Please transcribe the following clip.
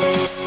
Bye.